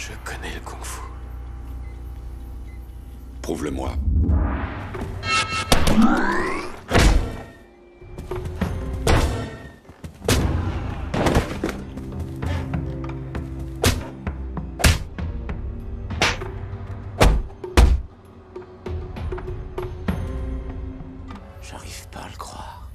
Je connais le kung-fu. Prouve-le-moi. J'arrive pas à le croire.